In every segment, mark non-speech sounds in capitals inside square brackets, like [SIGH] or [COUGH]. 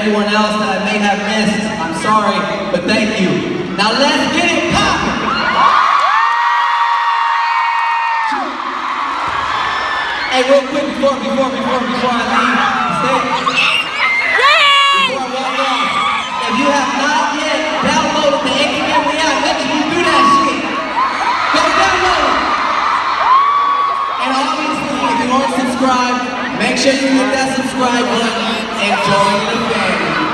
everyone else that I may have missed, I'm sorry, but thank you. Now let's get it poppin'! Hey, real quick before, before, before, before I leave, stay. Before I walk off, if you have not yet downloaded the app, make sure you do that shit. Go download it. And obviously, if you aren't subscribed, make sure you hit that subscribe button and join the family.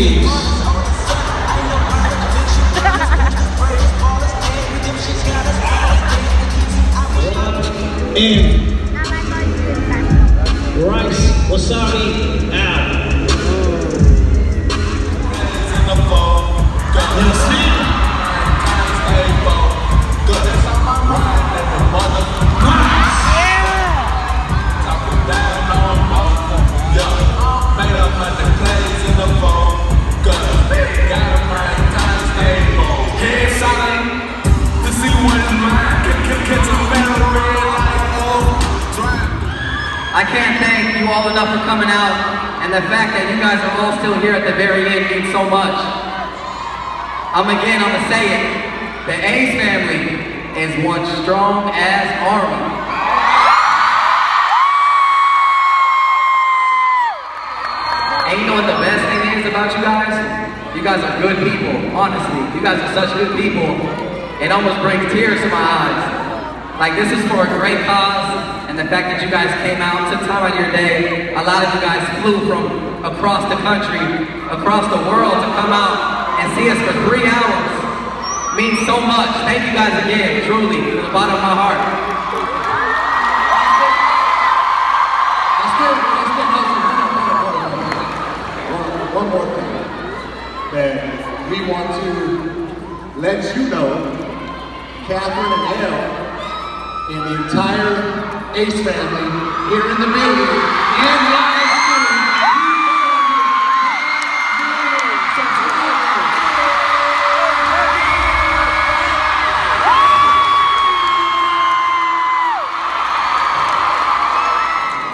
Jeez. in [LAUGHS] rice, wasabi, all enough for coming out, and the fact that you guys are all still here at the very end means so much. I'm again, I'm gonna say it. The Ace family is one strong ass army. And you know what the best thing is about you guys? You guys are good people, honestly. You guys are such good people. It almost brings tears to my eyes. Like this is for a great cause, and the fact that you guys came out, took time out of your day. A lot of you guys flew from across the country, across the world to come out and see us for three hours. Means so much. Thank you guys again, truly, from the bottom of my heart. One more thing that we want to let you know, Catherine and Elle, and the entire Ace family here in the building and.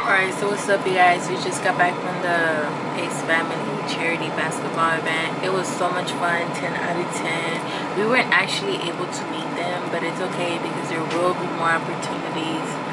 Alright, so what's up, you guys? We just got back from the Ace Family charity basketball event. It was so much fun, 10 out of 10. We weren't actually able to meet them, but it's okay because there will be more opportunities